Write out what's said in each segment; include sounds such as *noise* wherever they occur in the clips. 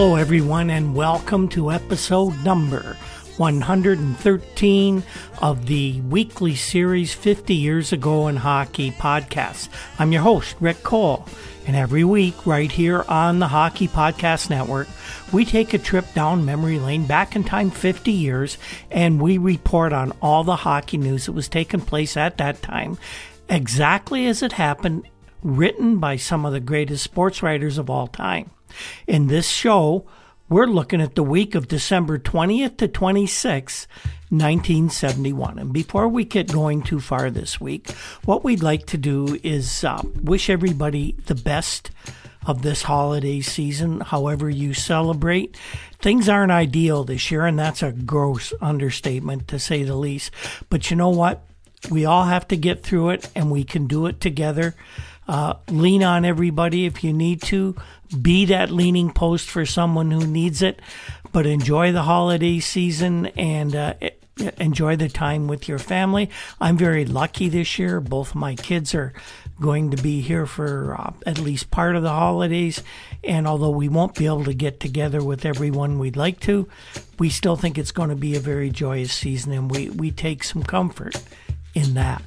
Hello, everyone, and welcome to episode number 113 of the weekly series 50 Years Ago in Hockey podcast. I'm your host, Rick Cole, and every week, right here on the Hockey Podcast Network, we take a trip down memory lane back in time 50 years and we report on all the hockey news that was taking place at that time, exactly as it happened, written by some of the greatest sports writers of all time. In this show, we're looking at the week of December 20th to 26th, 1971. And before we get going too far this week, what we'd like to do is uh, wish everybody the best of this holiday season, however you celebrate. Things aren't ideal this year, and that's a gross understatement to say the least. But you know what? We all have to get through it, and we can do it together. Uh, lean on everybody if you need to. Be that leaning post for someone who needs it. But enjoy the holiday season and uh, enjoy the time with your family. I'm very lucky this year. Both my kids are going to be here for uh, at least part of the holidays. And although we won't be able to get together with everyone we'd like to, we still think it's going to be a very joyous season. And we, we take some comfort in that.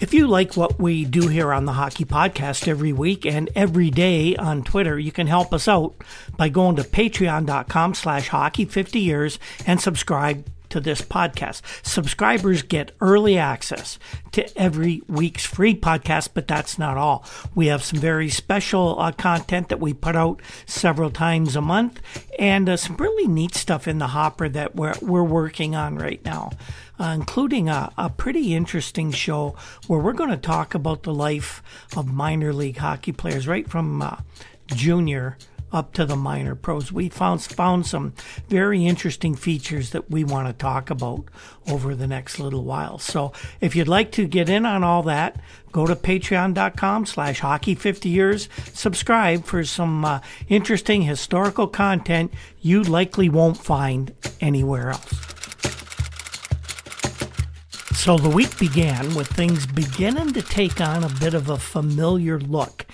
If you like what we do here on the Hockey Podcast every week and every day on Twitter, you can help us out by going to patreon.com slash hockey 50 years and subscribe to this podcast. Subscribers get early access to every week's free podcast, but that's not all. We have some very special uh, content that we put out several times a month and uh, some really neat stuff in the hopper that we're, we're working on right now. Uh, including a, a, pretty interesting show where we're going to talk about the life of minor league hockey players, right from uh, junior up to the minor pros. We found found some very interesting features that we want to talk about over the next little while. So if you'd like to get in on all that, go to patreon.com slash hockey 50 years. Subscribe for some uh, interesting historical content you likely won't find anywhere else. So the week began with things beginning to take on a bit of a familiar look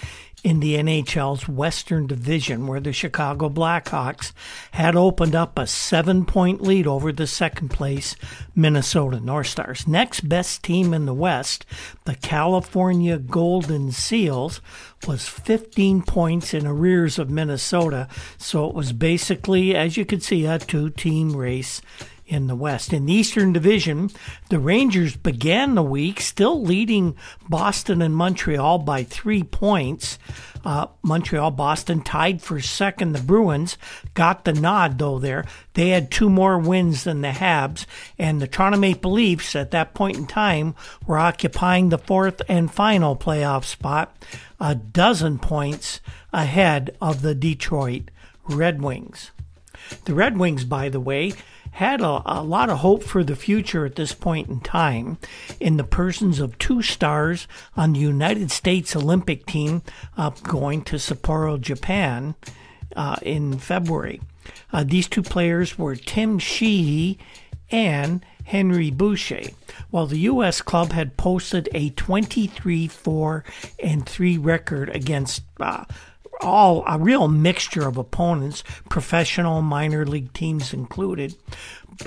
in the NHL's Western Division, where the Chicago Blackhawks had opened up a seven point lead over the second place Minnesota North Stars. Next best team in the West, the California Golden Seals, was 15 points in arrears of Minnesota. So it was basically, as you could see, a two team race in the West. In the Eastern Division, the Rangers began the week still leading Boston and Montreal by three points. Uh, Montreal, Boston tied for second. The Bruins got the nod, though, there. They had two more wins than the Habs, and the Toronto Maple Leafs at that point in time were occupying the fourth and final playoff spot, a dozen points ahead of the Detroit Red Wings. The Red Wings, by the way, had a, a, lot of hope for the future at this point in time in the persons of two stars on the United States Olympic team uh, going to Sapporo, Japan uh, in February. Uh, these two players were Tim Sheehy and Henry Boucha. While the U.S. club had posted a 23 4 and 3 record against uh, all a real mixture of opponents, professional minor league teams included.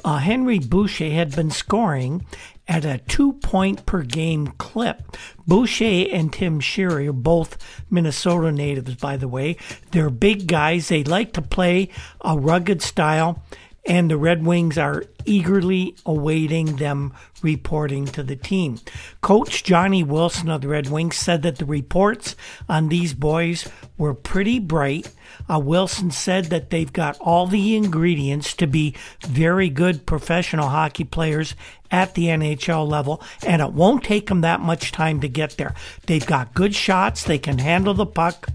Uh, Henry Boucha had been scoring at a two point per game clip. Boucha and Tim Sheehy are both Minnesota natives, by the way. They're big guys. They like to play a rugged style and the Red Wings are eagerly awaiting them reporting to the team. Coach Johnny Wilson of the Red Wings said that the reports on these boys were pretty bright. Uh, Wilson said that they've got all the ingredients to be very good professional hockey players at the NHL level, and it won't take them that much time to get there. They've got good shots, they can handle the puck,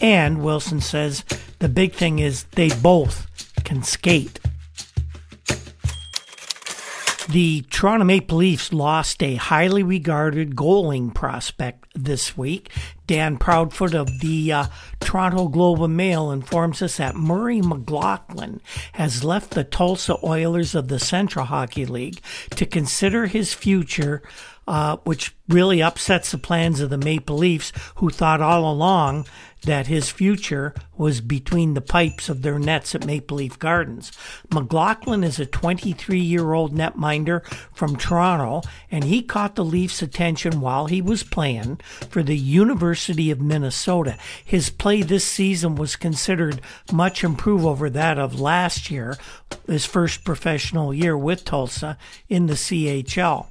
and Wilson says the big thing is they both can skate. The Toronto Maple Leafs lost a highly regarded goaling prospect this week. Dan Proudfoot of the uh, Toronto Globe and Mail informs us that Murray McLaughlin has left the Tulsa Oilers of the Central Hockey League to consider his future uh, which really upsets the plans of the Maple Leafs, who thought all along that his future was between the pipes of their nets at Maple Leaf Gardens. McLaughlin is a 23 year old netminder from Toronto, and he caught the Leafs' attention while he was playing for the University of Minnesota. His play this season was considered much improved over that of last year, his first professional year with Tulsa in the CHL.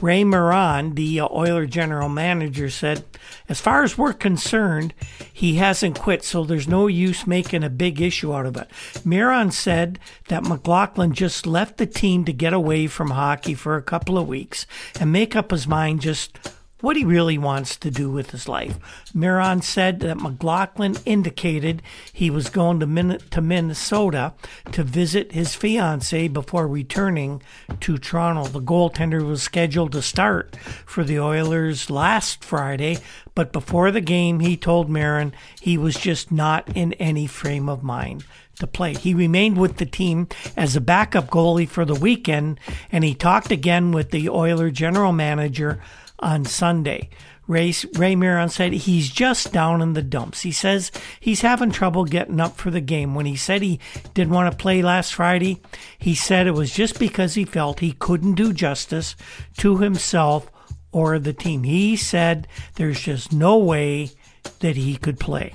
Ray Moran, the Oiler general manager, said, As far as we're concerned, he hasn't quit, so there's no use making a big issue out of it. Moran said that McLaughlin just left the team to get away from hockey for a couple of weeks and make up his mind just what he really wants to do with his life. Moran said that McLaughlin indicated he was going to, Min- to Minnesota to visit his fiancee before returning to Toronto. The goaltender was scheduled to start for the Oilers last Friday, but before the game, he told Moran he was just not in any frame of mind to play. He remained with the team as a backup goalie for the weekend, and he talked again with the Oiler general manager on Sunday. Ray, Ray Moran said he's just down in the dumps. He says he's having trouble getting up for the game. When he said he didn't want to play last Friday, he said it was just because he felt he couldn't do justice to himself or the team. He said there's just no way that he could play.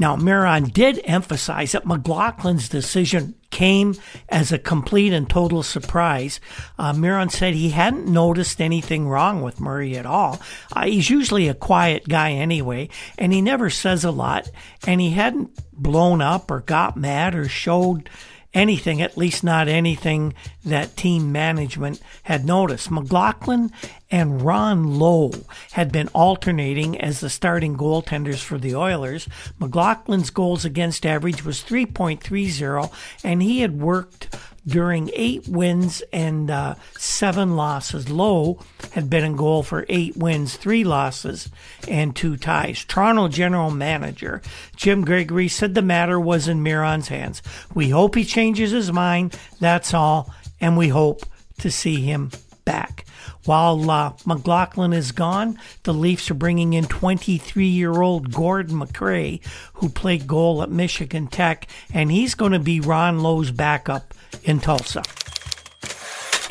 Now, Moran did emphasize that McLaughlin's decision came as a complete and total surprise. Uh, Moran said he hadn't noticed anything wrong with Murray at all. Uh, he's usually a quiet guy anyway, and he never says a lot, and he hadn't blown up or got mad or showed anything, at least not anything that team management had noticed. McLaughlin and Ron Low had been alternating as the starting goaltenders for the Oilers. McLaughlin's goals against average was 3.30, and he had worked during eight wins and uh, seven losses. Low had been in goal for eight wins, three losses, and two ties. Toronto general manager Jim Gregory said the matter was in Moran's hands. We hope he changes his mind, that's all, and we hope to see him back. While uh, McLaughlin is gone, the Leafs are bringing in 23 year old Gordon McRae, who played goal at Michigan Tech, and he's going to be Ron Low's backup in Tulsa.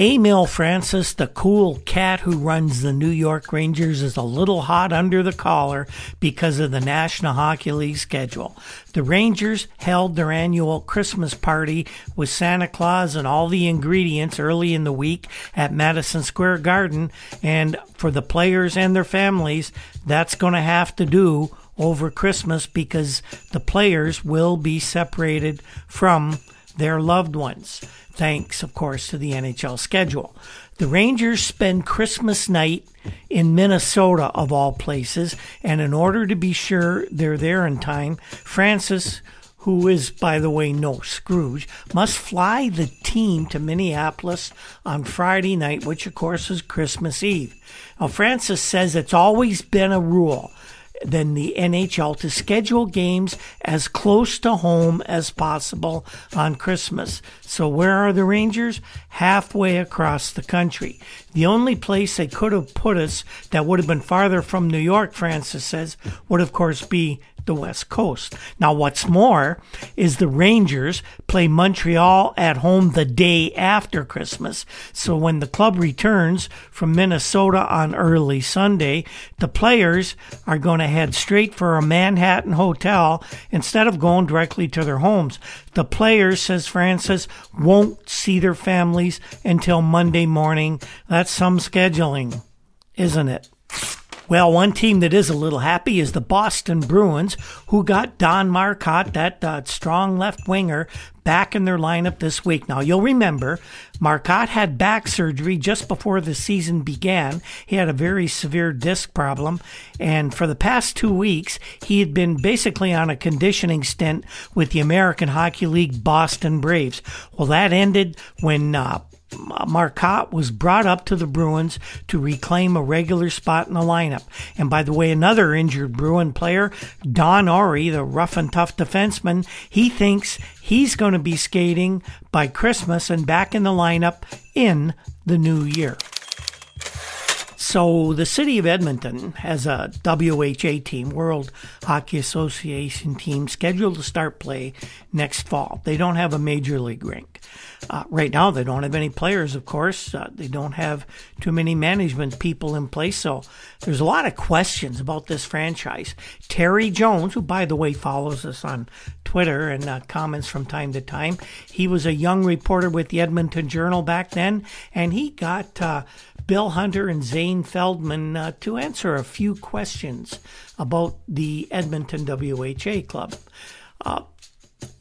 Emile Francis, the cool cat who runs the New York Rangers, is a little hot under the collar because of the National Hockey League schedule. The Rangers held their annual Christmas party with Santa Claus and all the ingredients early in the week at Madison Square Garden, and for the players and their families, that's going to have to do over Christmas because the players will be separated from their loved ones thanks, of course, to the NHL schedule. The Rangers spend Christmas night in Minnesota, of all places, and in order to be sure they're there in time, Francis, who is, by the way, no Scrooge, must fly the team to Minneapolis on Friday night, which, of course, is Christmas Eve. Now, Francis says it's always been a rule than the NHL to schedule games as close to home as possible on Christmas. So, where are the Rangers? Halfway across the country. The only place they could have put us that would have been farther from New York, Francis says, would of course be the West Coast. Now, what's more is the Rangers play Montreal at home the day after Christmas. So when the club returns from Minnesota on early Sunday, the players are going to head straight for a Manhattan hotel instead of going directly to their homes. The players, says Francis, won't see their families until Monday morning. That's some scheduling, isn't it? Well, one team that is a little happy is the Boston Bruins, who got Don Marcotte, that uh, strong left winger, back in their lineup this week. Now, you'll remember Marcotte had back surgery just before the season began. He had a very severe disc problem, and for the past two weeks, he had been basically on a conditioning stint with the American Hockey League Boston Braves. Well, that ended when uh, Marcotte was brought up to the Bruins to reclaim a regular spot in the lineup. And by the way, another injured Bruin player, Don Awrey, the rough and tough defenseman, he thinks he's going to be skating by Christmas and back in the lineup in the new year. So the city of Edmonton has a WHA team, World Hockey Association team, scheduled to start play next fall. They don't have a major league Uh, right now, they don't have any players, of course. Uh, they don't have too many management people in place. So there's a lot of questions about this franchise. Terry Jones, who, by the way, follows us on Twitter and uh, comments from time to time, he was a young reporter with the Edmonton Journal back then, and he got uh, Bill Hunter and Zane Feldman uh, to answer a few questions about the Edmonton WHA club. Uh,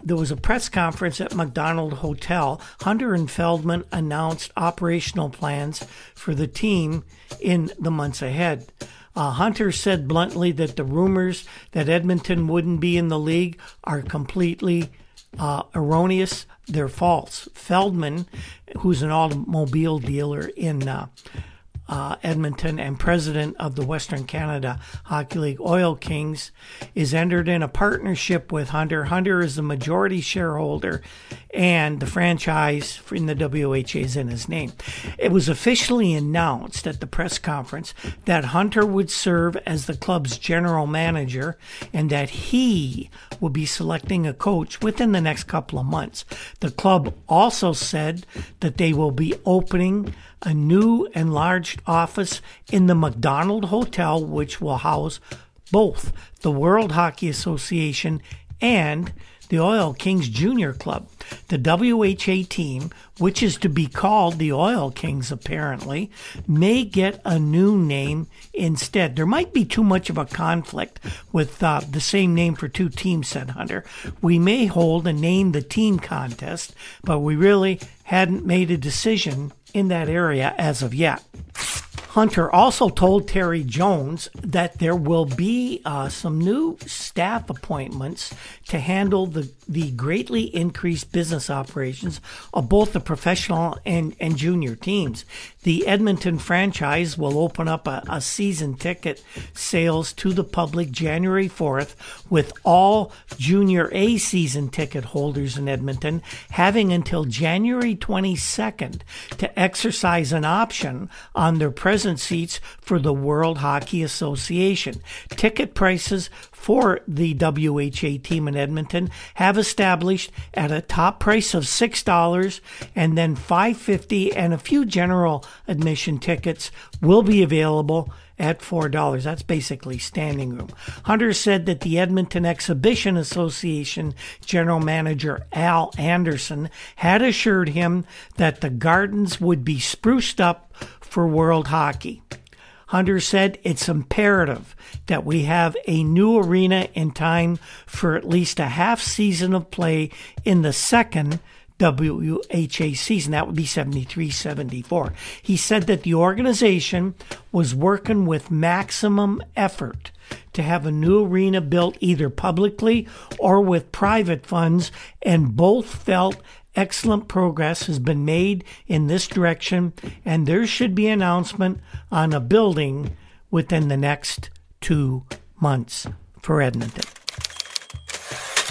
there was a press conference at Macdonald Hotel. Hunter and Feldman announced operational plans for the team in the months ahead. Uh, Hunter said bluntly that the rumors that Edmonton wouldn't be in the league are completely uh, erroneous. They're false. Feldman, who's an automobile dealer in uh, uh, Edmonton and president of the Western Canada Hockey League Oil Kings, is entered in a partnership with Hunter. Hunter is the majority shareholder, and the franchise in the WHA is in his name. It was officially announced at the press conference that Hunter would serve as the club's general manager and that he will be selecting a coach within the next couple of months. The club also said that they will be opening a new enlarged office in the Macdonald Hotel, which will house both the World Hockey Association and the Oil Kings Junior Club. The WHA team, which is to be called the Oil Kings apparently, may get a new name instead. There might be too much of a conflict with uh, the same name for two teams, said Hunter. We may hold a name the team contest, but we really hadn't made a decision in that area as of yet. Hunter also told Terry Jones that there will be uh, some new staff appointments to handle the, the greatly increased business operations of both the professional and, and junior teams. The Edmonton franchise will open up a, a season ticket sales to the public January 4th, with all junior A season ticket holders in Edmonton having until January 22nd to exercise an option on their present seats for the World Hockey Association. Ticket prices for the WHA team in Edmonton have established at a top price of $6 and then 550 and a few general admission tickets will be available at $4. That's basically standing room. Hunter said that the Edmonton Exhibition Association general manager Al Anderson had assured him that the gardens would be spruced up for World Hockey. Hunter said it's imperative that we have a new arena in time for at least a half season of play in the second WHA season. That would be 73 74. He said that the organization was working with maximum effort to have a new arena built either publicly or with private funds, and both felt excellent progress has been made in this direction, and there should be an announcement on a building within the next two months for Edmonton.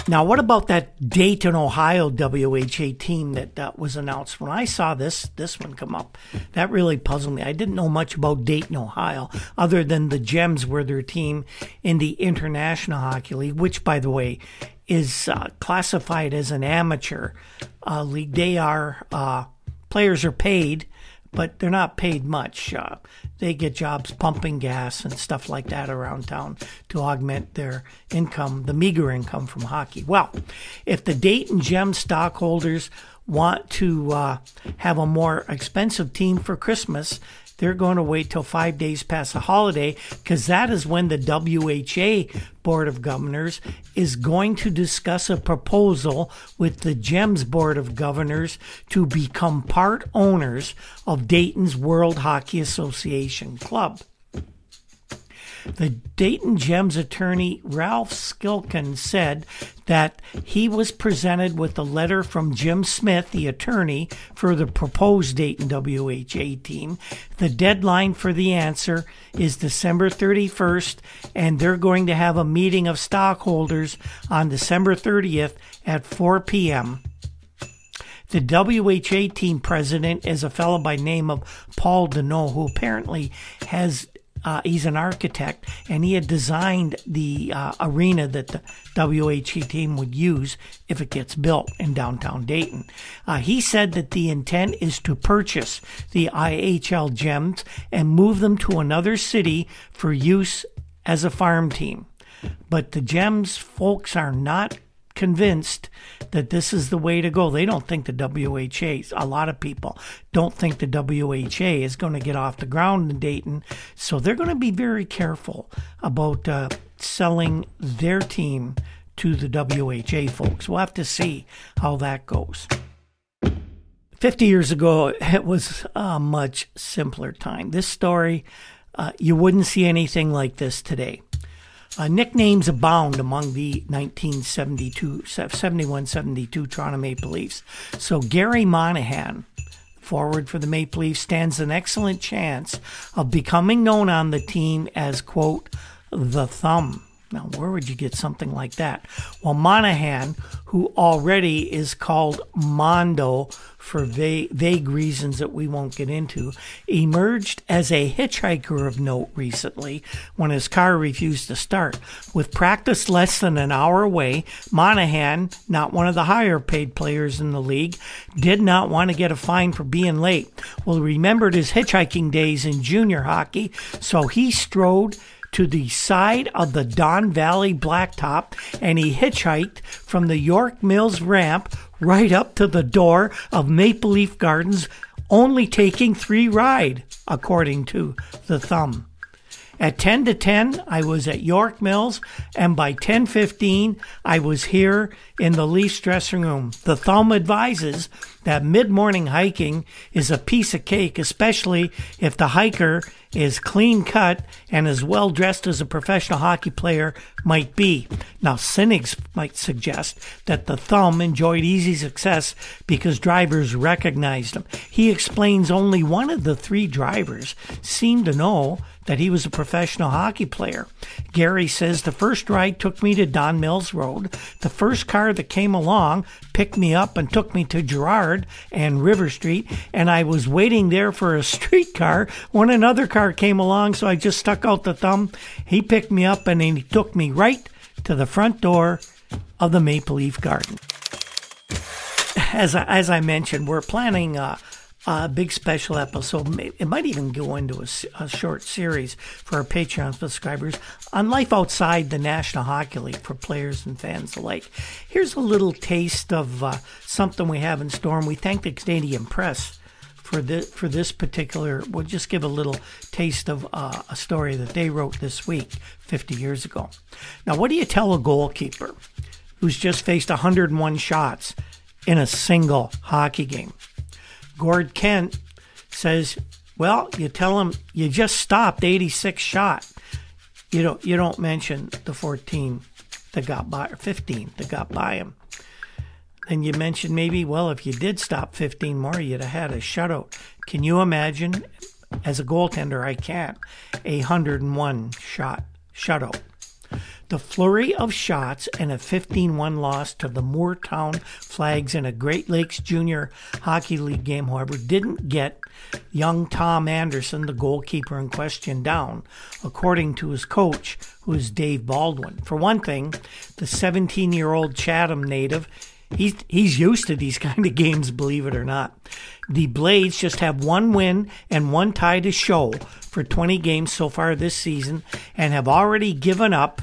Now, what about that Dayton, Ohio WHA team that uh, was announced? When I saw this this one come up, that really puzzled me. I didn't know much about Dayton, Ohio, other than the Gems were their team in the International Hockey League, which, by the way, is uh, classified as an amateur uh, league. They are uh, players are paid, but they're not paid much. Uh, they get jobs pumping gas and stuff like that around town to augment their income, the meager income from hockey. Well, if the Dayton Gem stockholders want to uh, have a more expensive team for Christmas, they're going to wait till five days past the holiday because that is when the WHA Board of Governors is going to discuss a proposal with the GEMS Board of Governors to become part owners of Dayton's World Hockey Association Club. The Dayton Gems attorney Ralph Skilkin said that he was presented with a letter from Jim Smith, the attorney for the proposed Dayton WHA team. The deadline for the answer is December 31st, and they're going to have a meeting of stockholders on December 30th at 4 p.m. The WHA team president is a fellow by name of Paul Deneau, who apparently has uh, he's an architect, and he had designed the uh, arena that the WHA team would use if it gets built in downtown Dayton. Uh, he said that the intent is to purchase the IHL gems and move them to another city for use as a farm team. But the gems folks are not convinced that this is the way to go. They don't think the WHA, a lot of people don't think the WHA is going to get off the ground in Dayton. So they're going to be very careful about uh, selling their team to the WHA folks. We'll have to see how that goes. 50 years ago, it was a much simpler time. This story, uh, you wouldn't see anything like this today. Uh, nicknames abound among the 1972, 71 72 Toronto Maple Leafs. So Gary Monahan, forward for the Maple Leafs, stands an excellent chance of becoming known on the team as, quote, the thumb. Now, where would you get something like that? Well, Monahan, who already is called Mondo for vague, reasons that we won't get into, emerged as a hitchhiker of note recently when his car refused to start. With practice less than an hour away, Monahan, not one of the higher paid players in the league, did not want to get a fine for being late. Well, remembered his hitchhiking days in junior hockey, so he strode to the side of the Don Valley Blacktop and he hitchhiked from the York Mills ramp right up to the door of Maple Leaf Gardens, only taking three ride, according to the thumb. At 10 to 10, I was at York Mills, and by 10:15, I was here in the Leafs dressing room. The thumb advises that mid-morning hiking is a piece of cake, especially if the hiker is clean cut and as well dressed as a professional hockey player might be. Now, cynics might suggest that the thumb enjoyed easy success because drivers recognized him. He explains only one of the three drivers seemed to know that he was a professional hockey player. Gary says the first ride took me to Don Mills Road. The first car that came along picked me up and took me to Gerrard and River Street, and I was waiting there for a *laughs* streetcar when another car came along, so I just stuck out the thumb. He picked me up and he took me right to the front door of the Maple Leaf Garden. As I, as I mentioned, we're planning uh, a big special episode. It might even go into a, a, short series for our Patreon subscribers on life outside the National Hockey League for players and fans alike. Here's a little taste of uh, something we have in store, and we thank the Canadian Press for this, for this particular. We'll just give a little taste of uh, a story that they wrote this week, 50 years ago. Now, what do you tell a goalkeeper who's just faced 101 shots in a single hockey game? Gord Kent says, "Well, you tell him you just stopped 86 shot. You don't you don't mention the 14 that got by or 15 that got by him. And you mentioned maybe, well, if you did stop 15 more, you'd have had a shutout. Can you imagine? As a goaltender, I can't. A 101 shot shutout. The flurry of shots and a 15 1 loss to the Mooretown Flags in a Great Lakes Junior Hockey League game, however, didn't get young Tom Anderson, the goalkeeper in question, down, according to his coach, who is Dave Baldwin. For one thing, the 17 year old Chatham native he's he's used to these *laughs* kind of games, believe it or not. The Blades just have one win and one tie to show for 20 games so far this season and have already given up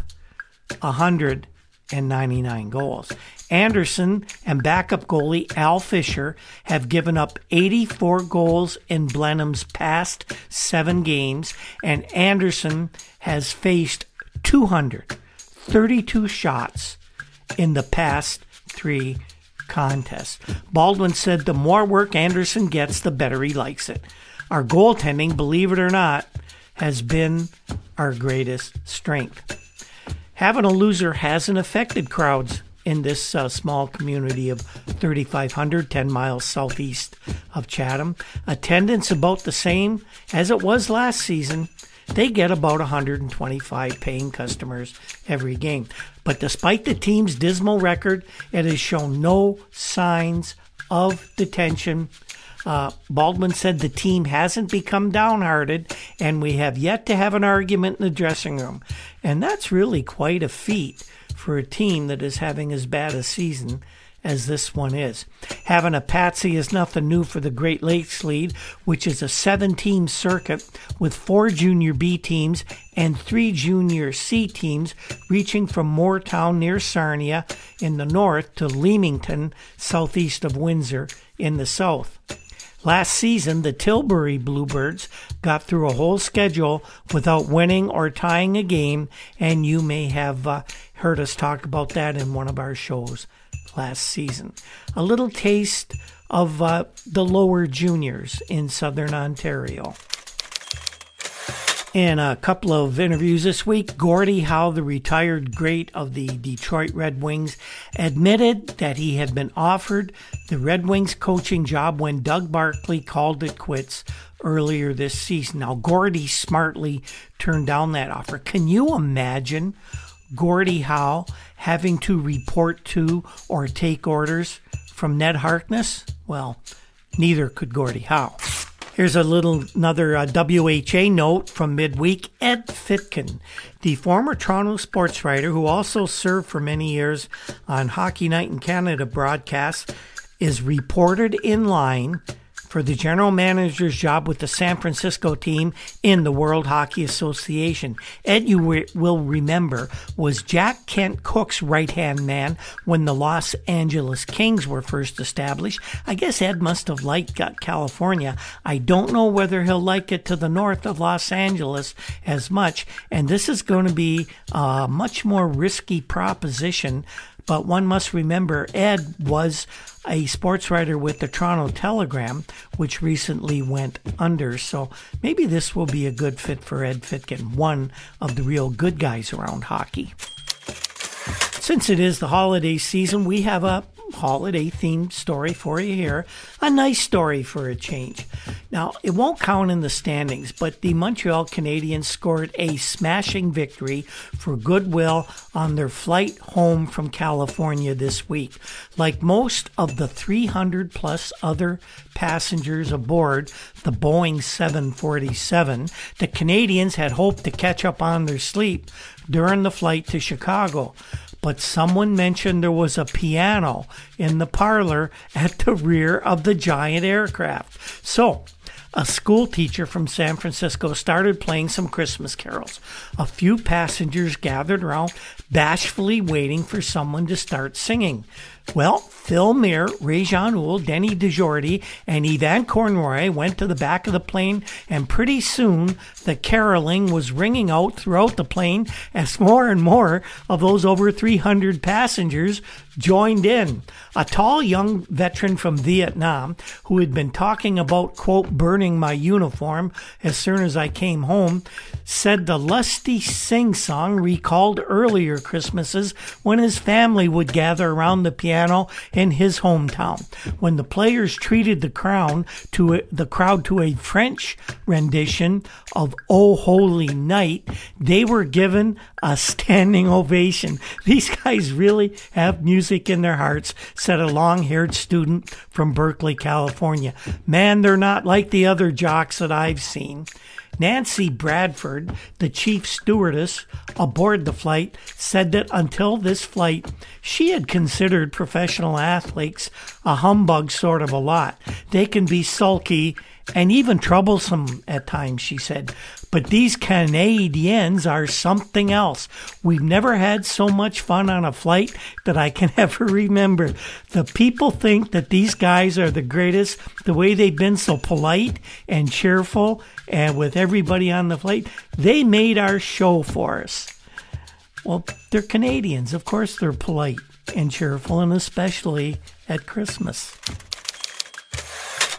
199 goals. Anderson and backup goalie Al Fisher have given up 84 goals in Blenheim's past seven games, and Anderson has faced 232 shots in the past three contests. Baldwin said the more work Anderson gets, the better he likes it. Our goaltending, believe it or not, has been our greatest strength. Having a loser hasn't affected crowds in this uh, small community of 3,500, 10 miles southeast of Chatham. Attendance about the same as it was last season. They get about 125 paying customers every game. But despite the team's dismal record, it has shown no signs of detention. Uh, Baldwin said the team hasn't become downhearted, and we have yet to have an argument in the dressing room. And that's really quite a feat for a team that is having as bad a season as this one is. Having a patsy is nothing new for the Great Lakes League, which is a seven team circuit with four junior B teams and three junior C teams reaching from Mooretown near Sarnia in the north to Leamington southeast of Windsor in the south. Last season, the Tilbury Bluebirds got through a whole schedule without winning or tying a game, and you may have uh, heard us talk about that in one of our shows last season. A little taste of uh, the lower juniors in southern Ontario. In a couple of interviews this week, Gordie Howe, the retired great of the Detroit Red Wings, admitted that he had been offered the Red Wings coaching job when Doug Barkley called it quits earlier this season. Now, Gordie smartly turned down that offer. Can you imagine Gordie Howe having to report to or take orders from Ned Harkness? Well, neither could Gordie Howe. Here's a little another uh, WHA note from midweek. Ed Fitkin, the former Toronto sports writer who also served for many years on Hockey Night in Canada broadcasts, is reported in line for the general manager's job with the San Francisco team in the World Hockey Association. Ed, you will remember, was Jack Kent Cooke's right hand man when the Los Angeles Kings were first established. I guess Ed must have liked California. I don't know whether he'll like it to the north of Los Angeles as much, and this is going to be a much more risky proposition. But one must remember Ed was a sports writer with the Toronto Telegram, which recently went under. So maybe this will be a good fit for Ed Fitkin, one of the real good guys around hockey. Since it is the holiday season, we have a holiday themed story for you here. A nice story for a change. Now, it won't count in the standings, but the Montreal Canadiens scored a smashing victory for goodwill on their flight home from California this week. Like most of the 300 plus other passengers aboard the Boeing 747, the Canadiens had hoped to catch up on their sleep during the flight to Chicago but someone mentioned there was a piano in the parlor at the rear of the giant aircraft. So, a school teacher from San Francisco started playing some Christmas carols. A few passengers gathered around, bashfully waiting for someone to start singing. Well, Phil Myre, Ray Jean Denny DeJordy, and Yvan Cournoyer went to the back of the plane, and pretty soon the caroling was ringing out throughout the plane as more and more of those over 300 passengers joined in. A tall young veteran from Vietnam who had been talking about, quote, burning my uniform as soon as I came home, said the lusty sing song recalled earlier Christmases when his family would gather around the piano in his hometown. When the players treated the crown to a, the crowd to a French rendition of "Oh Holy Night," they were given a standing ovation. These guys really have music in their hearts, said a long-haired student from Berkeley, California. Man, they're not like the other jocks that I've seen. Nancy Bradford, the chief stewardess aboard the flight, said that until this flight, she had considered professional athletes a humbug sort of a lot. They can be sulky and even troublesome at times, she said. But these Canadians are something else. We've never had so much fun on a flight that I can *laughs* ever remember. The people think that these guys are the greatest, the way they've been so polite and cheerful and with everybody on the flight. They made our show for us. Well, they're Canadians. Of course, they're polite and cheerful, and especially at Christmas.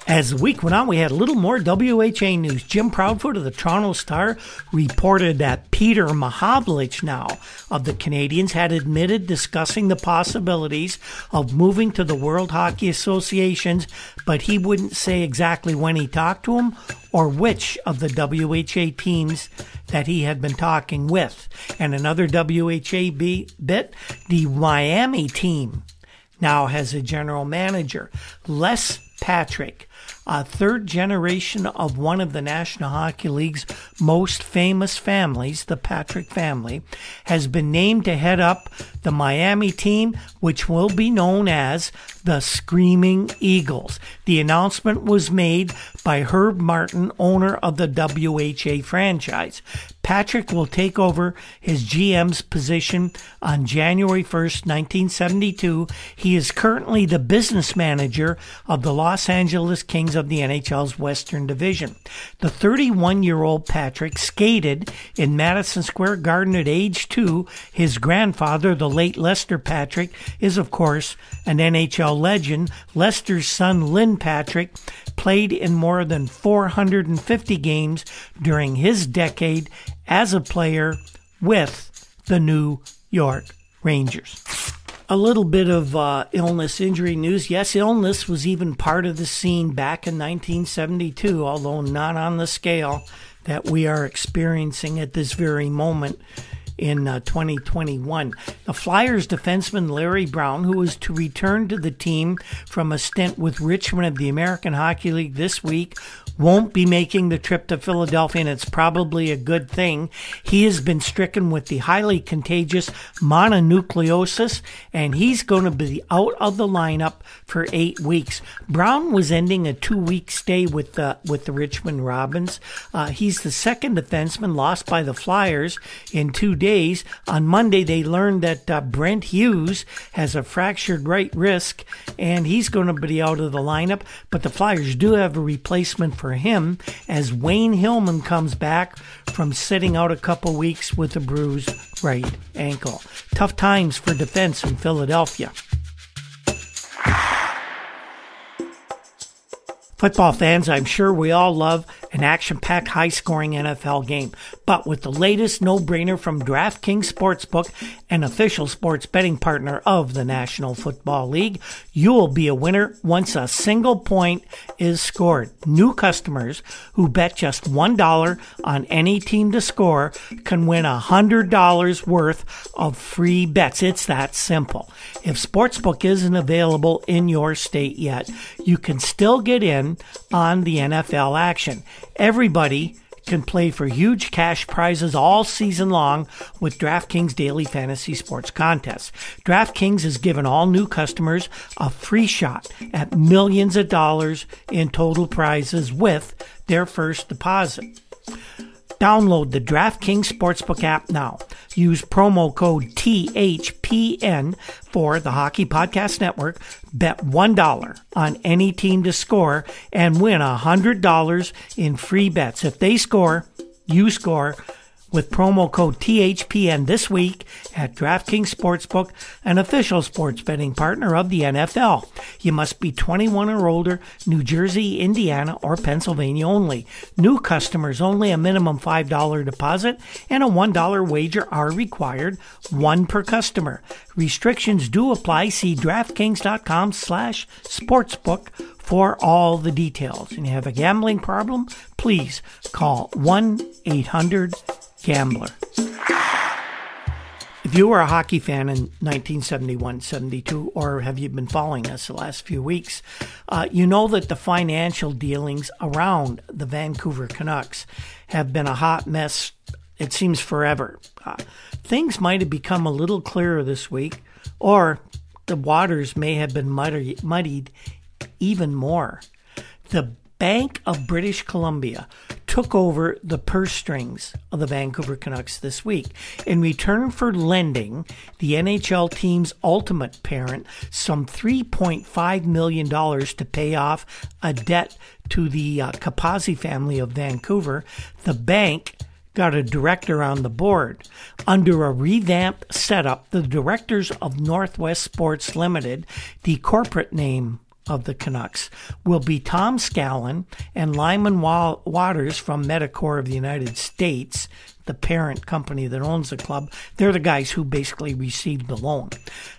As the week went on, we had a little more WHA news. Jim Proudfoot of the Toronto Star reported that Peter Mahovlich now of the Canadiens, had admitted discussing the possibilities of moving to the World Hockey Associations, but he wouldn't say exactly when he talked to him or which of the WHA teams that he had been talking with. And another WHA bit, the Miami team now has a general manager, Les Patrick a third generation of one of the National Hockey League's most famous families, the Patrick family, has been named to head up the Miami team, which will be known as the Screaming Eagles. The announcement was made by Herb Martin, owner of the WHA franchise. Patrick will take over his GM's position on January 1st, 1972. He is currently the business manager of the Los Angeles Kings of the NHL's Western Division. The 31 year old Patrick skated in Madison Square Garden at age two. His grandfather, the late Lester Patrick, is of course an NHL legend. Lester's son, Lynn Patrick, played in more than 450 games during his decade as a player with the New York Rangers. A little bit of uh, illness injury news. Yes, illness was even part of the scene back in 1972, although not on the scale that we are experiencing at this very moment in uh, 2021. The Flyers defenseman Larry Brown, who is to return to the team from a stint with Richmond of the American Hockey League this week, won't be making the trip to Philadelphia, and it's probably a good thing. He has been stricken with the highly contagious mononucleosis, and he's going to be out of the lineup for eight weeks. Brown was ending a two-week stay with the with the Richmond Robins. Uh, he's the second defenseman lost by the Flyers in two days. On Monday, they learned that uh, Brent Hughes has a fractured right wrist, and he's going to be out of the lineup. But the Flyers do have a replacement for for him as Wayne Hillman comes back from sitting out a couple weeks with a bruised right ankle. Tough times for defense in Philadelphia. Football fans, I'm sure we all love an action packed, high scoring NFL game. But with the latest no brainer from DraftKings Sportsbook, an official sports betting partner of the National Football League, you will be a winner once a single point is scored. New customers who bet just $1 on any team to score can win $100 worth of free bets. It's that simple. If Sportsbook isn't available in your state yet, you can still get in on the NFL action. Everybody can play for huge cash prizes all season long with DraftKings Daily Fantasy Sports Contests. DraftKings has given all new customers a free shot at millions of dollars in total prizes with their first deposit. Download the DraftKings Sportsbook app now. Use promo code THPN for the Hockey Podcast Network. Bet $1 on any team to score and win $100 in free bets. If they score, you score with promo code THPN this week at DraftKings Sportsbook, an official sports betting partner of the NFL. You must be 21 or older, New Jersey, Indiana, or Pennsylvania only. New customers only a minimum $5 deposit and a $1 wager are required, one per customer. Restrictions do apply. See DraftKings.com slash sportsbook for all the details. And you have a gambling problem? Please call 1 800 gambler. If you were a hockey fan in 1971 72, or have you been following us the last few weeks, uh, you know that the financial dealings around the Vancouver Canucks have been a hot mess, it seems forever. Uh, things might have become a little clearer this week, or the waters may have been muddied, muddied even more. The Bank of British Columbia took over the purse strings of the Vancouver Canucks this week in return for lending the NHL team's ultimate parent some $3.5 million to pay off a debt to the uh, Capozzi family of Vancouver. The bank got a director on the board. Under a revamped setup, the directors of Northwest Sports Limited, the corporate name of the Canucks will be Tom Scallen and Lyman Waters from Medicor of the United States, the parent company that owns the club. They're the guys who basically received the loan.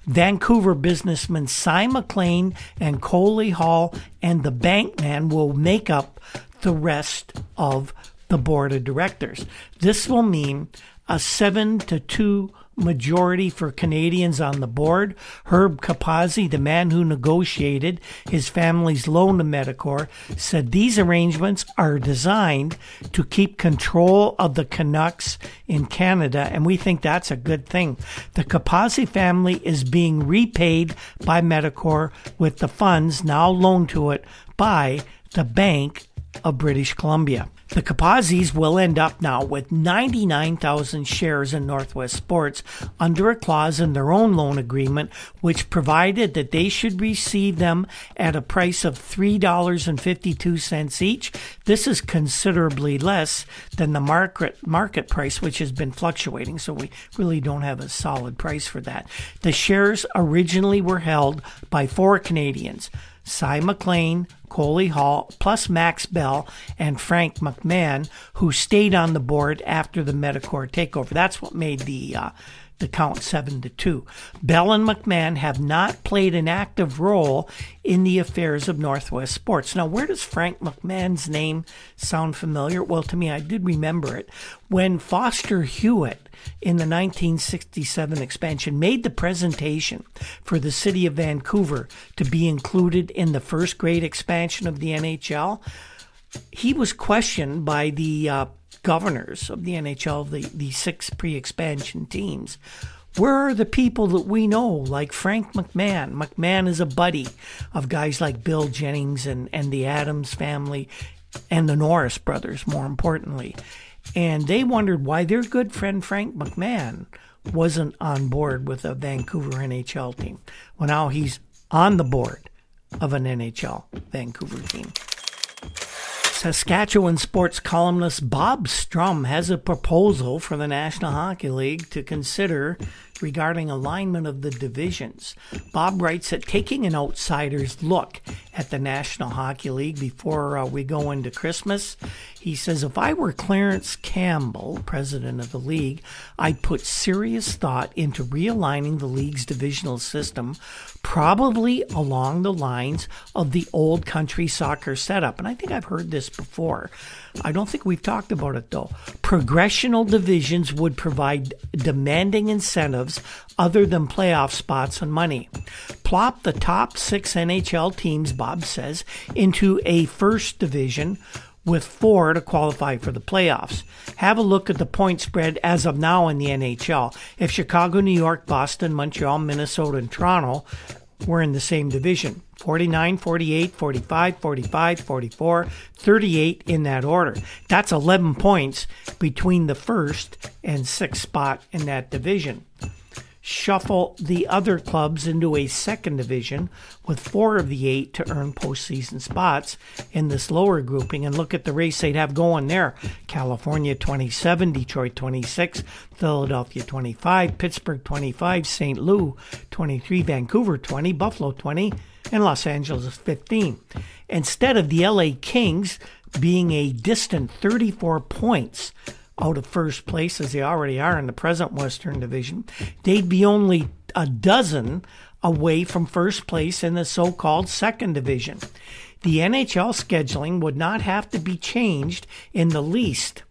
Vancouver businessmen Cy McLean and Coley Hall and the bankman will make up the rest of the board of directors. This will mean a seven to two majority for Canadians on the board. Herb Capozzi, the man who negotiated his family's loan to Medicor, said these arrangements are designed to keep control of the Canucks in Canada, and we think that's a good thing. The Capozzi family is being repaid by Medicor with the funds now loaned to it by the Bank of British Columbia. The Capozzis will end up now with 99,000 shares in Northwest Sports under a clause in their own loan agreement, which provided that they should receive them at a price of $3.52 each. This is considerably less than the market, market price, which has been fluctuating, so we really don't have a solid price for that. The shares originally were held by four Canadians. Cy McLean, Coley Hall, plus Max Bell and Frank McMahon, who stayed on the board after the Medicor takeover. That's what made the uh, the count seven to two. Bell and McMahon have not played an active role in the affairs of Northwest Sports. Now, where does Frank McMahon's name sound familiar? Well, to me, I did remember it when Foster Hewitt in the 1967 expansion made the presentation for the city of Vancouver to be included in the first grade expansion of the NHL. He was questioned by the uh, governors of the NHL, the, the six pre expansion teams. Where are the people that we know, like Frank McMahon? McMahon is a buddy of guys like Bill Jennings and, and the Adams family and the Norris brothers, more importantly. And they wondered why their good friend Frank McMahon wasn't on board with a Vancouver NHL team. Well, now he's on the board of an NHL Vancouver team. Saskatchewan sports columnist Bob Strum has a proposal for the National Hockey League to consider regarding alignment of the divisions. Bob writes that taking an outsider's look at the National Hockey League before uh, we go into Christmas, he says, If I were Clarence Campbell, president of the league, I'd put serious thought into realigning the league's divisional system, probably along the lines of the old country soccer setup. And I think I've heard this before. I don't think we've talked about it though. Progressional divisions would provide demanding incentives other than playoff spots and money. Plop the top six NHL teams, Bob says, into a first division with four to qualify for the playoffs. Have a look at the point spread as of now in the NHL. If Chicago, New York, Boston, Montreal, Minnesota, and Toronto were in the same division 49, 48, 45, 45, 44, 38 in that order. That's 11 points between the first and sixth spot in that division shuffle the other clubs into a second division with four of the eight to earn postseason spots in this lower grouping and look at the race they'd have going there. California 27, Detroit 26, Philadelphia 25, Pittsburgh 25, St. Louis 23, Vancouver 20, Buffalo 20, and Los Angeles 15. Instead of the LA Kings being a distant 34 points out of first place as they already are in the present Western Division. They'd be only a dozen away from first place in the so called second division. The NHL scheduling would not have to be changed in the least.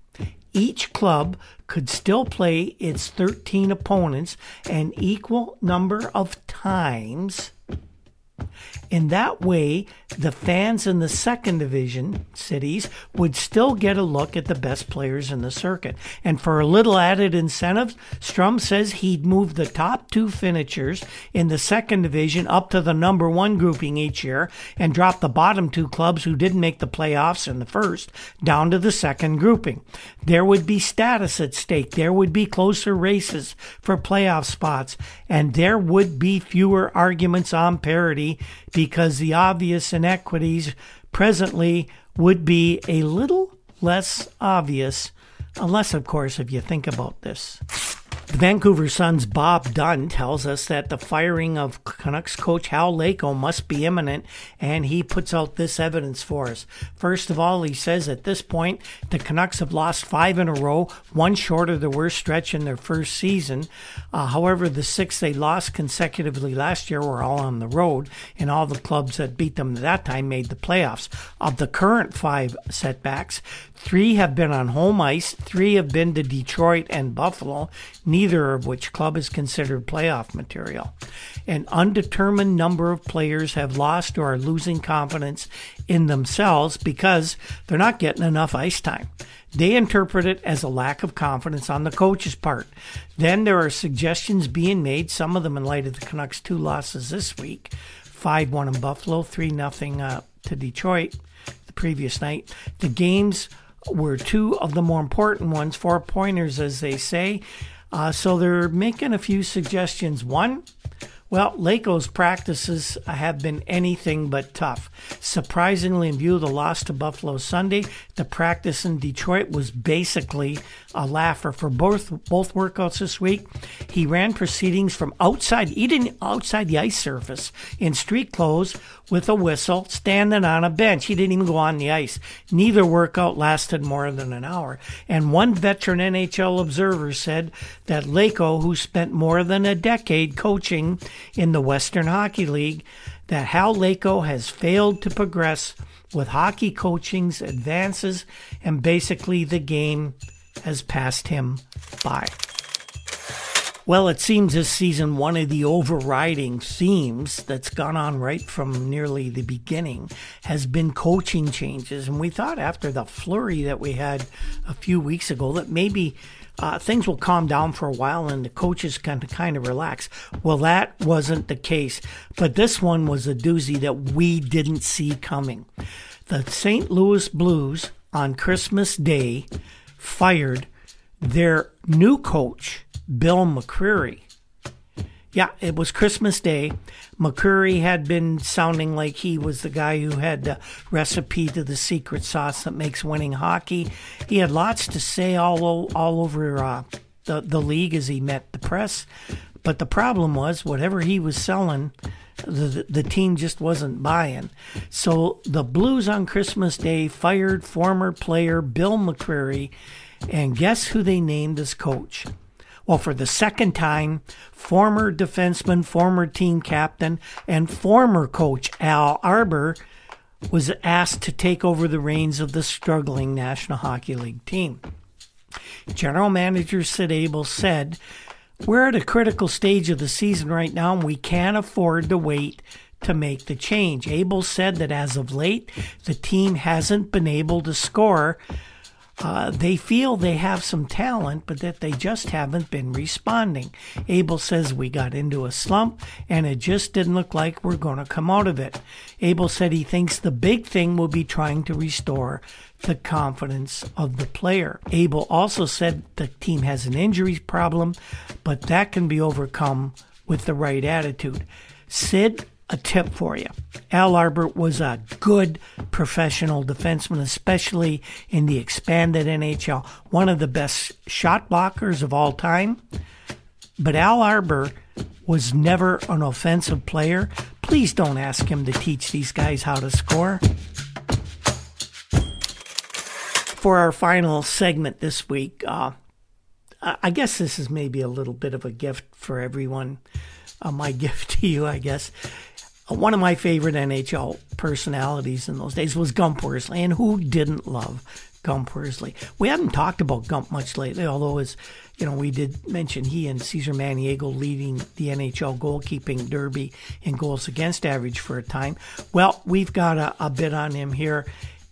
Each club could still play its 13 opponents an equal number of times in that way, the fans in the second division cities would still get a look at the best players in the circuit. And for a little added incentive, Strum says he'd move the top two finishers in the second division up to the number one grouping each year and drop the bottom two clubs who didn't make the playoffs in the first down to the second grouping. There would be status at stake. There would be closer races for playoff spots. And there would be fewer arguments on parity because the obvious inequities presently would be a little less obvious, unless, of course, if you think about this. Vancouver Sun's Bob Dunn tells us that the firing of Canucks coach Hal Laycoe must be imminent, and he puts out this evidence for us. First of all, he says at this point, the Canucks have lost five in a row, one short of the worst stretch in their first season. Uh, however, the six they lost consecutively last year were all on the road, and all the clubs that beat them at that time made the playoffs. Of the current five setbacks, three have been on home ice, three have been to Detroit and Buffalo. Neither of which club is considered playoff material. An undetermined number of players have lost or are losing confidence in themselves because they're not getting enough ice time. They interpret it as a lack of confidence on the coach's part. Then there are suggestions being made, some of them in light of the Canucks' two losses this week 5 1 in Buffalo, 3 0 uh, to Detroit the previous night. The games were two of the more important ones, four pointers, as they say. Uh, so they're making a few suggestions. One, well, Laycoe's practices have been anything but tough. Surprisingly, in view of the loss to Buffalo Sunday, the practice in Detroit was basically a laugher for both both workouts this week. He ran proceedings from outside, eating outside the ice surface in street clothes with a whistle, standing on a bench. He didn't even go on the ice. Neither workout lasted more than an hour. And one veteran NHL observer said that Laycoe, who spent more than a decade coaching in the Western Hockey League, that Hal Laycoe has failed to progress with hockey coaching's advances and basically the game has passed him by. Well, it seems this season one of the overriding themes that's gone on right from nearly the beginning has been coaching changes. And we thought after the flurry that we had a few weeks ago that maybe uh, things will calm down for a while and the coaches can kind of relax. Well, that wasn't the case. But this one was a doozy that we didn't see coming. The St. Louis Blues on Christmas Day fired their new coach Bill McCreary. Yeah, it was Christmas Day. McCreary had been sounding like he was the guy who had the recipe to the secret sauce that makes winning hockey. He had lots to say all all over uh, the the league as he met the press. But the problem was, whatever he was selling, the, the team just wasn't buying. So the Blues on Christmas Day fired former player Bill McCreary, and guess who they named as coach? Well, for the second time, former defenseman, former team captain, and former coach Al Arbour was asked to take over the reins of the struggling National Hockey League team. General Manager Sid Abel said, We're at a critical stage of the season right now, and we can't afford to wait to make the change. Abel said that as of late, the team hasn't been able to score uh, they feel they have some talent, but that they just haven't been responding. Abel says we got into a slump and it just didn't look like we're going to come out of it. Abel said he thinks the big thing will be trying to restore the confidence of the player. Abel also said the team has an injuries problem, but that can be overcome with the right attitude. Sid a tip for you. Al Arbour was a good professional defenseman, especially in the expanded NHL. One of the best shot blockers of all time. But Al Arbour was never an offensive player. Please don't ask him to teach these guys how to score. For our final segment this week, uh, I guess this is maybe a little bit of a gift for everyone. Uh, my *laughs* gift to you, I guess one of my favorite NHL personalities in those days was Gump Worsley, and who didn't love Gump Worsley? We haven't talked about Gump much lately, although as you know, we did mention he and Cesar Maniago leading the NHL goalkeeping derby in goals against average for a time. Well, we've got a, a bit on him here,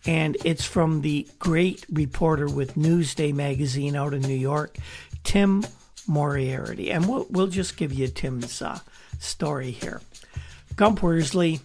and it's from the great reporter with Newsday magazine out in New York, Tim Moriarty, and we'll, we'll just give you Tim's uh, story here. Gump Worsley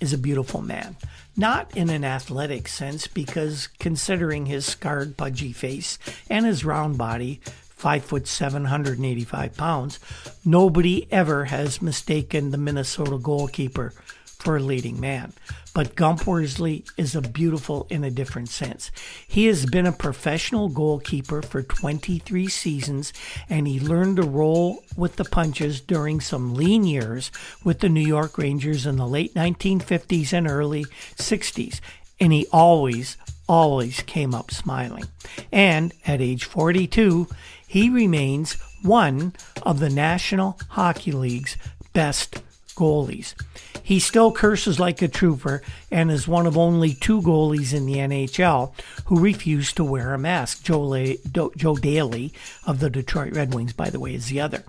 is a beautiful man. Not in an athletic sense, because considering his scarred, pudgy face and his round body, five foot seven hundred and eighty five pounds, nobody ever has mistaken the Minnesota goalkeeper for a leading man. But Gump Worsley is a beautiful in a different sense. He has been a professional goalkeeper for 23 seasons and he learned to roll with the punches during some lean years with the New York Rangers in the late 1950s and early 60s. And he always, always came up smiling. And at age 42, he remains one of the National Hockey League's best goalies. He still curses like a trooper and is one of only two goalies in the NHL who refuse to wear a mask. Joe, La- Do- Joe Daley of the Detroit Red Wings, by the way, is the other.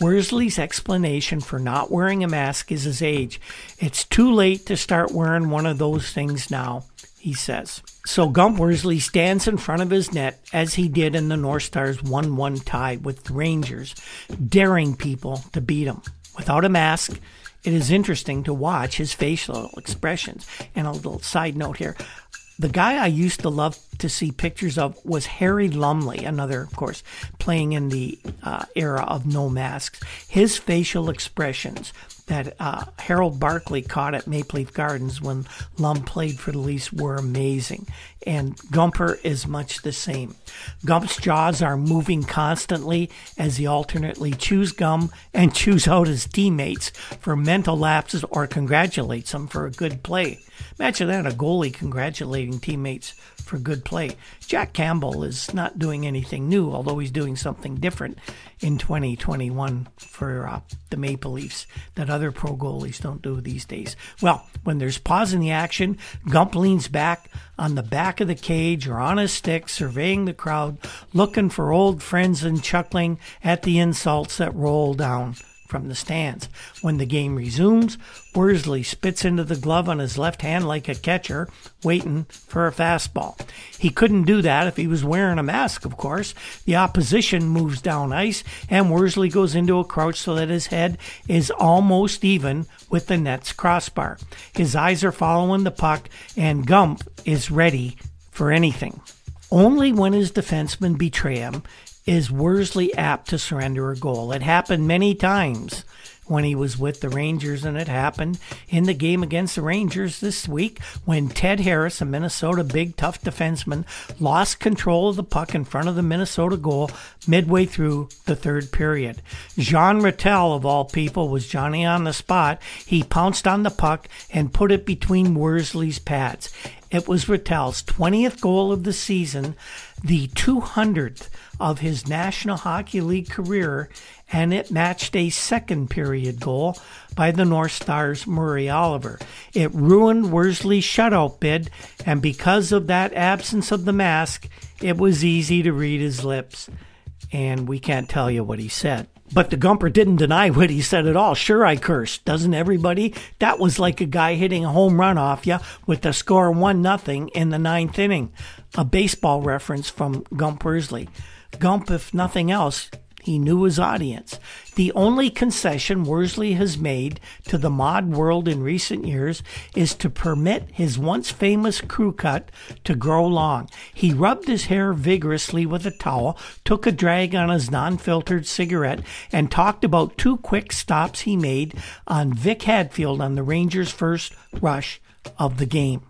Worsley's explanation for not wearing a mask is his age. It's too late to start wearing one of those things now, he says. So Gump Worsley stands in front of his net as he did in the North Stars 1 1 tie with the Rangers, daring people to beat him. Without a mask, it is interesting to watch his facial expressions. And a little side note here the guy I used to love to see pictures of was Harry Lumley, another, of course, playing in the uh, era of no masks. His facial expressions that uh, Harold Barkley caught at Maple Leaf Gardens when Lum played for the Leafs were amazing. And Gumper is much the same. Gump's jaws are moving constantly as he alternately chews gum and *laughs* chews out his teammates for mental lapses or congratulates them for a good play. Imagine that a goalie congratulating teammates for good play. Jack Campbell is not doing anything new, although he's doing something different in 2021 for uh, the Maple Leafs that other pro goalies don't do these days. Well, when there's pause in the action, Gump leans back on the back of the cage or on his stick, surveying the crowd, looking for old friends and chuckling at the insults that roll down from the stands. When the game resumes, Worsley spits into the glove on his left hand like a catcher, waiting for a fastball. He couldn't do that if he was wearing a mask, of course. The opposition moves down ice, and Worsley goes into a crouch so that his head is almost even with the net's crossbar. His eyes are following the puck, and Gump is ready for anything. Only when his defensemen betray him is Worsley apt to surrender a goal. It happened many times when he was with the Rangers, and it happened in the game against the Rangers this week when Ted Harris, a Minnesota big tough defenseman, lost control of the puck in front of the Minnesota goal midway through the third period. Jean Ratelle, of all people, was Johnny on the spot. He pounced on the puck and put it between Worsley's pads. It was Ratelle's 20th goal of the season, the 200th of his National Hockey League career, and it matched a second period goal by the North Stars' Murray Oliver. It ruined Worsley's shutout bid, and because of that absence of the mask, it was easy to read his lips. And we can't tell you what he said. But the Gumper didn't deny what he said at all. Sure, I cursed. Doesn't everybody? That was like a guy hitting a home run off you with the score 1 nothing in the ninth inning. A baseball reference from Gump Worsley. Gump, if nothing else, he knew his audience. The only concession Worsley has made to the mod world in recent years is to permit his once famous crew cut to grow long. He rubbed his hair vigorously with a towel, took a drag on his non filtered cigarette, and talked about two quick stops he made on Vic Hadfield on the Rangers' first rush of the game.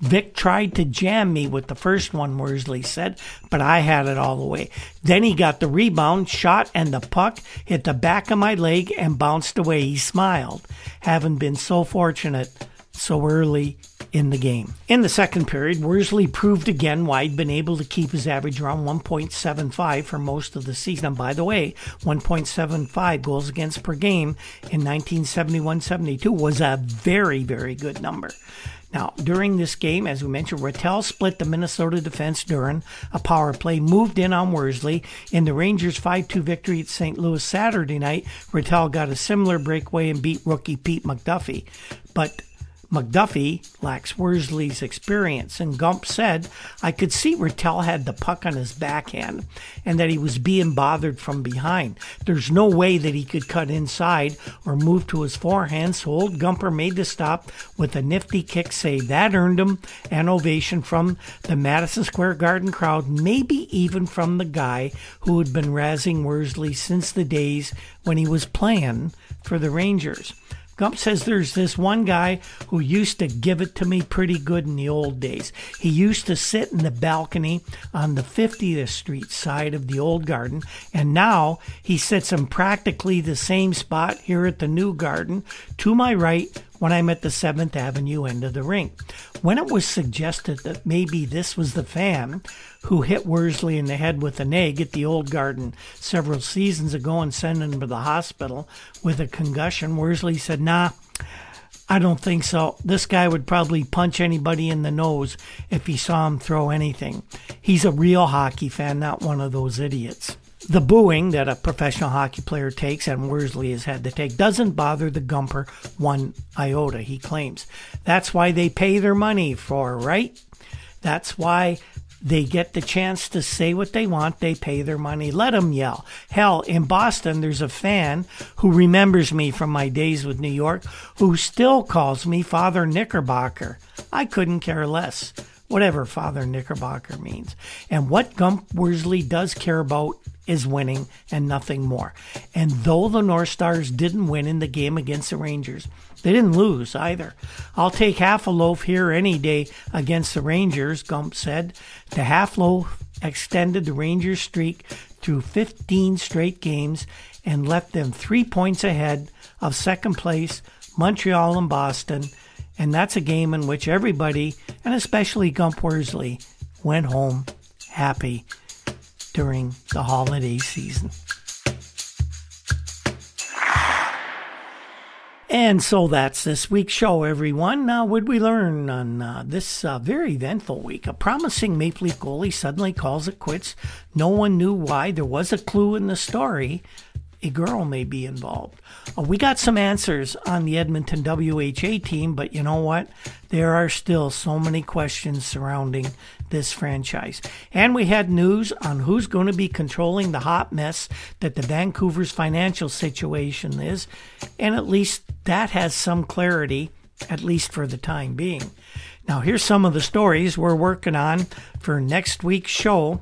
Vic tried to jam me with the first one, Worsley said, but I had it all the way. Then he got the rebound, shot, and the puck hit the back of my leg and bounced away. He smiled, having been so fortunate so early in the game. In the second period, Worsley proved again why he'd been able to keep his average around 1.75 for most of the season. And by the way, 1.75 goals against per game in 1971 72 was a very, very good number. Now, during this game, as we mentioned, Ratelle split the Minnesota defense during a power play, moved in on Worsley. In the Rangers' 5 2 victory at St. Louis Saturday night, Ratelle got a similar breakaway and beat rookie Pete McDuffe. But McDuffe lacks Worsley's experience, and Gump said, I could see Ratelle had the puck on his backhand and that he was being bothered from behind. There's no way that he could cut inside or move to his forehand, so old Gumper made the stop with a nifty kick save. That earned him an ovation from the Madison Square Garden crowd, maybe even from the guy who had been razzing Worsley since the days when he was playing for the Rangers. Gump says there's this one guy who used to give it to me pretty good in the old days. He used to sit in the balcony on the 50th Street side of the old garden, and now he sits in practically the same spot here at the new garden to my right when I'm at the 7th Avenue end of the rink. When it was suggested that maybe this was the fan who hit Worsley in the head with an egg at the old garden several seasons ago and sent him to the hospital with a concussion, Worsley said, Nah, I don't think so. This guy would probably punch anybody in the nose if he saw him throw anything. He's a real hockey fan, not one of those idiots. The booing that a professional hockey player takes, and Worsley has had to take, doesn't bother the Gumper one iota, he claims. That's why they pay their money for, right? That's why they get the chance to say what they want. They pay their money. Let them yell. Hell, in Boston, there's a fan who remembers me from my days with New York who still calls me Father Knickerbocker. I couldn't care less. Whatever Father Knickerbocker means. And what Gump Worsley does care about is winning and nothing more. And though the North Stars didn't win in the game against the Rangers, they didn't lose either. I'll take half a loaf here any day against the Rangers, Gump said. The half loaf extended the Rangers' streak through 15 straight games and left them three points ahead of second place, Montreal and Boston. And that's a game in which everybody, and especially Gump Worsley, went home happy during the holiday season. And so that's this week's show, everyone. Now, did we learn on uh, this uh, very eventful week? A promising Maple Leaf goalie suddenly calls it quits. No one knew why. There was a clue in the story. A girl may be involved. Uh, we got some answers on the Edmonton WHA team, but you know what? There are still so many questions surrounding this franchise. And we had news on who's going to be controlling the hot mess that the Vancouver's financial situation is. And at least that has some clarity, at least for the time being. Now, here's some of the stories we're working on for next week's show.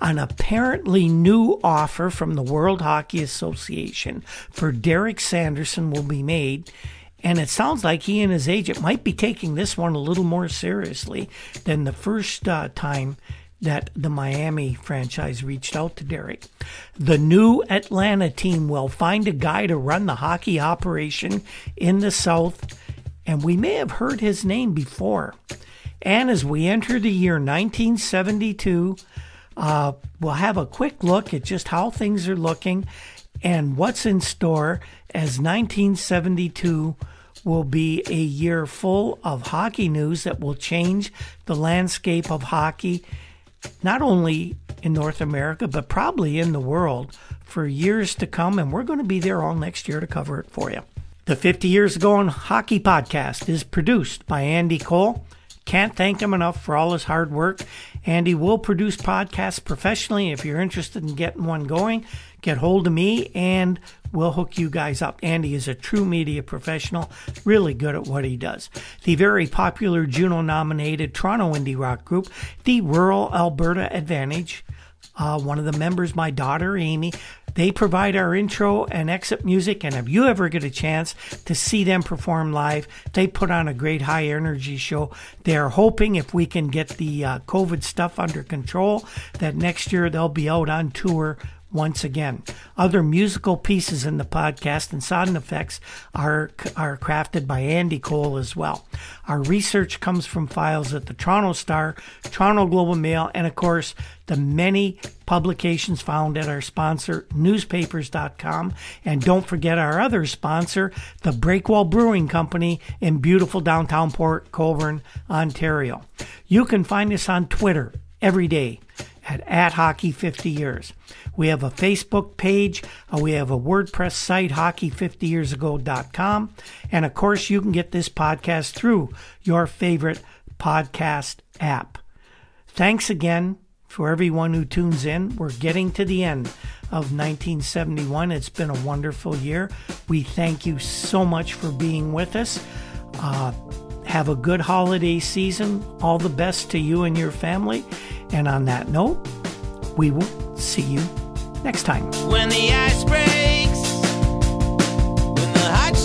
An apparently new offer from the World Hockey Association for Derek Sanderson will be made and it sounds like he and his agent might be taking this one a little more seriously than the first uh, time that the Miami franchise reached out to Derek. The new Atlanta team will find a guy to run the hockey operation in the South, and we may have heard his name before. And as we enter the year 1972, uh, we'll have a quick look at just how things are looking and what's in store as 1972 will be a year full of hockey news that will change the landscape of hockey, not only in North America, but probably in the world for years to come. And we're going to be there all next year to cover it for you. The 50 Years Ago in Hockey podcast is produced by Andy Cole. Can't thank him enough for all his hard work. Andy will produce podcasts professionally. If you're interested in getting one going, get hold of me and we'll hook you guys up. Andy is a true media professional, really good at what he does. The very popular Juno nominated Toronto indie rock group, the Rural Alberta Advantage, uh, one of the members, my daughter Amy, they provide our intro and exit music, and if you ever get a chance to see them perform live, they put on a great high energy show. They are hoping if we can get the uh, COVID stuff under control, that next year they'll be out on tour once again. Other musical pieces in the podcast and sound effects are, are crafted by Andy Cole as well. Our research comes from files at the Toronto Star, Toronto Globe and Mail, and of course, the many publications found at our sponsor, newspapers.com. And don't forget our other sponsor, the Breakwell Brewing Company in beautiful downtown Port Colborne, Ontario. You can find us on Twitter every day at, at Hockey 50 Years. We have a Facebook page. Uh, we have a WordPress site, hockey50yearsago.com. And of course, you can get this podcast through your favorite podcast app. Thanks again for everyone who tunes in. We're getting to the end of 1971. It's been a wonderful year. We thank you so much for being with us. Uh, have a good holiday season. All the best to you and your family. And on that note, we will see you next time. When the ice breaks, when the hot